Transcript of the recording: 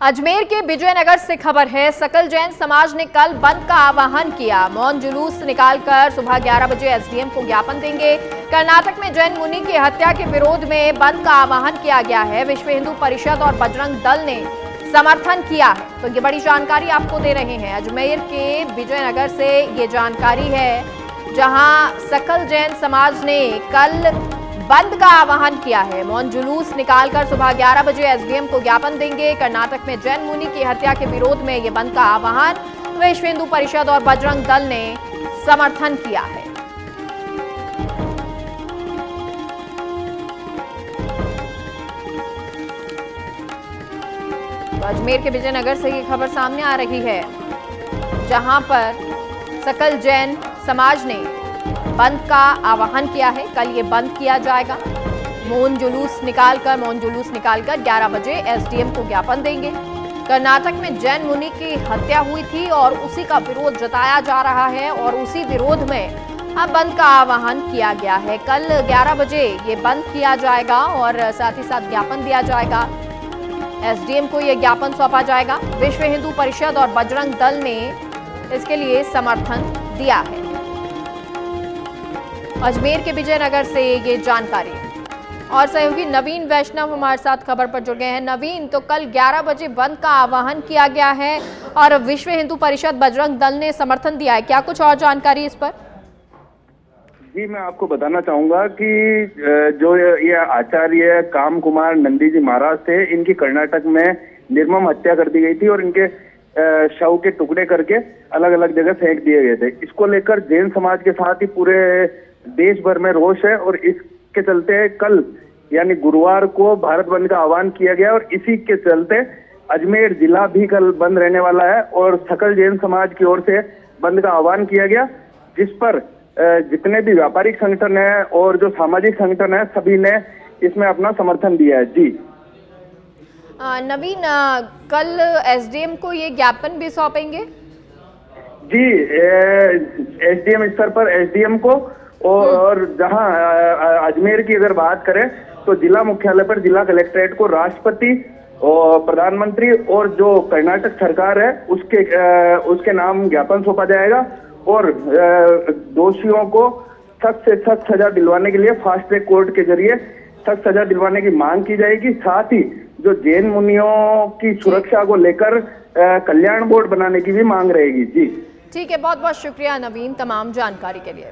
अजमेर के विजयनगर से खबर है, सकल जैन समाज ने कल बंद का आह्वान किया। मौन जुलूस निकालकर सुबह 11 बजे एसडीएम को ज्ञापन देंगे। कर्नाटक में जैन मुनि की हत्या के विरोध में बंद का आह्वान किया गया है। विश्व हिंदू परिषद और बजरंग दल ने समर्थन किया है। तो ये बड़ी जानकारी आपको दे रहे हैं। अजमेर के विजयनगर से ये जानकारी है, जहाँ सकल जैन समाज ने कल बंद का आह्वान किया है। मौन जुलूस निकालकर सुबह 11 बजे एसडीएम को ज्ञापन देंगे। कर्नाटक में जैन मुनि की हत्या के विरोध में ये बंद का आह्वान विश्व हिंदू परिषद और बजरंग दल ने समर्थन किया है। अजमेर के विजयनगर से ये खबर सामने आ रही है, जहाँ पर सकल जैन समाज ने बंद का आह्वान किया है। कल ये बंद किया जाएगा। मौन जुलूस निकालकर, मौन जुलूस निकालकर 11 बजे एसडीएम को ज्ञापन देंगे। कर्नाटक में जैन मुनि की हत्या हुई थी और उसी का विरोध जताया जा रहा है और उसी विरोध में अब बंद का आह्वान किया गया है। कल 11 बजे ये बंद किया जाएगा और साथ ही साथ ज्ञापन दिया जाएगा। एसडीएम को यह ज्ञापन सौंपा जाएगा। विश्व हिंदू परिषद और बजरंग दल ने इसके लिए समर्थन दिया है। अजमेर के विजयनगर से ये जानकारी। और सहयोगी नवीन वैष्णव हमारे साथ खबर पर जुड़ गए हैं। नवीन तो कल 11 बजे बंद का आह्वान किया गया है और विश्व हिंदू परिषद बजरंग दल ने समर्थन दिया है। क्या कुछ और जानकारी इस पर? जी, मैं आपको बताना चाहूँगा कि जो ये आचार्य काम कुमार नंदी जी महाराज थे, इनकी कर्नाटक में निर्मम हत्या कर दी गई थी और इनके शव के टुकड़े करके अलग अलग जगह फेंक दिए गए थे। इसको लेकर जैन समाज के साथ ही पूरे देश भर में रोष है और इसके चलते कल यानी गुरुवार को भारत बंद का आह्वान किया गया और इसी के चलते अजमेर जिला भी कल बंद रहने वाला है और सकल जैन समाज की ओर से बंद का आह्वान किया गया जिस पर जितने भी व्यापारिक संगठन है और जो सामाजिक संगठन है सभी ने इसमें अपना समर्थन दिया है। जी। नवीन कल एसडीएम को ये ज्ञापन भी सौंपेंगे? जी एसडीएम स्तर पर एसडीएम को और जहाँ अजमेर की अगर बात करें तो जिला मुख्यालय पर जिला कलेक्ट्रेट को राष्ट्रपति और प्रधानमंत्री और जो कर्नाटक सरकार है उसके उसके नाम ज्ञापन सौंपा जाएगा और दोषियों को सख्त से सख्त सजा दिलवाने के लिए फास्ट ट्रैक कोर्ट के ज़रिए सख्त सजा दिलवाने की मांग की जाएगी। साथ ही जो जैन मुनियों की सुरक्षा को लेकर कल्याण बोर्ड बनाने की भी मांग रहेगी। जी। ठीक है बहुत बहुत शुक्रिया नवीन तमाम जानकारी के लिए।